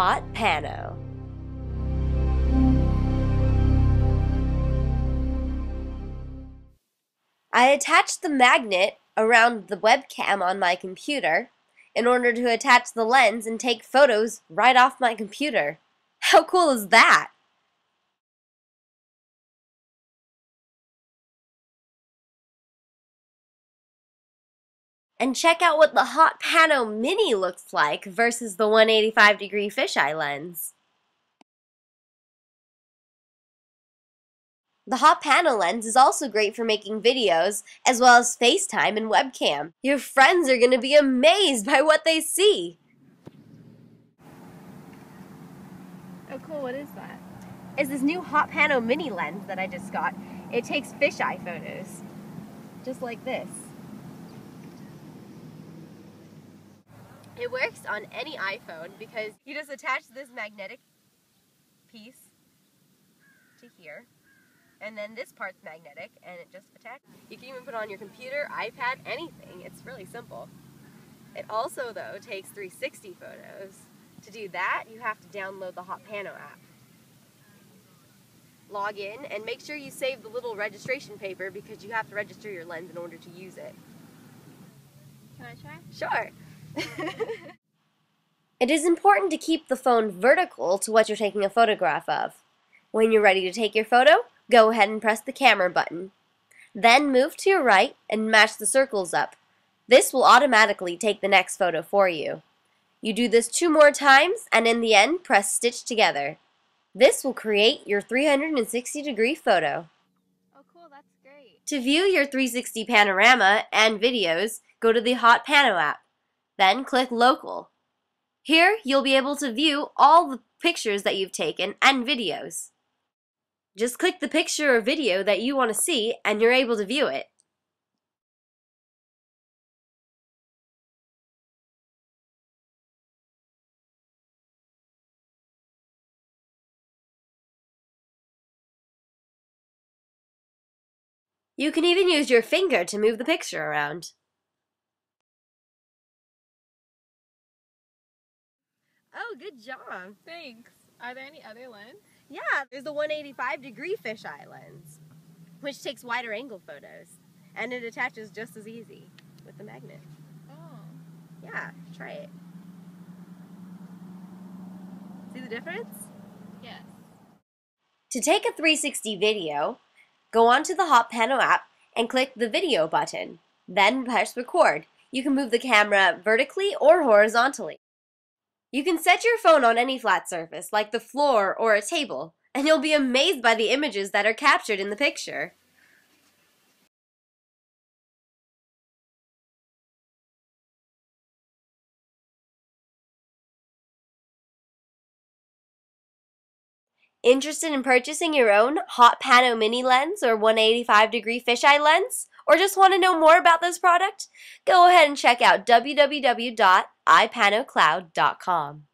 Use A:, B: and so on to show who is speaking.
A: Hot Pano. I attached the magnet around the webcam on my computer in order to attach the lens and take photos right off my computer. How cool is that? And check out what the HotPano Mini looks like versus the 185 degree fisheye lens. The HotPano lens is also great for making videos, as well as FaceTime and webcam. Your friends are going to be amazed by what they see.
B: Oh cool, what is that?
A: Is this new HotPano Mini lens that I just got. It takes fisheye photos, just like this. It works on any iPhone because you just attach this magnetic piece to here, and then this part's magnetic, and it just attaches. You can even put it on your computer, iPad, anything. It's really simple. It also, though, takes 360 photos. To do that, you have to download the Hot Pano app. Log in and make sure you save the little registration paper because you have to register your lens in order to use it.
B: Can I try?
A: Sure. it is important to keep the phone vertical to what you're taking a photograph of. When you're ready to take your photo, go ahead and press the camera button. Then move to your right and match the circles up. This will automatically take the next photo for you. You do this two more times and in the end press stitch together. This will create your 360 degree photo.
B: Oh cool, that's great.
A: To view your 360 panorama and videos, go to the HotPano app. Then click Local. Here, you'll be able to view all the pictures that you've taken and videos. Just click the picture or video that you want to see and you're able to view it. You can even use your finger to move the picture around. Oh, good job.
B: Thanks. Are there any other lens?
A: Yeah, there's the 185 degree fisheye lens, which takes wider angle photos, and it attaches just as easy with the magnet.
B: Oh.
A: Yeah, try it. See the difference?
B: Yes.
A: To take a 360 video, go onto the HotPano app and click the video button. Then press record. You can move the camera vertically or horizontally. You can set your phone on any flat surface, like the floor or a table, and you'll be amazed by the images that are captured in the picture. Interested in purchasing your own HotPano Mini lens or 185 degree fisheye lens? Or just want to know more about this product? Go ahead and check out www.ipanocloud.com.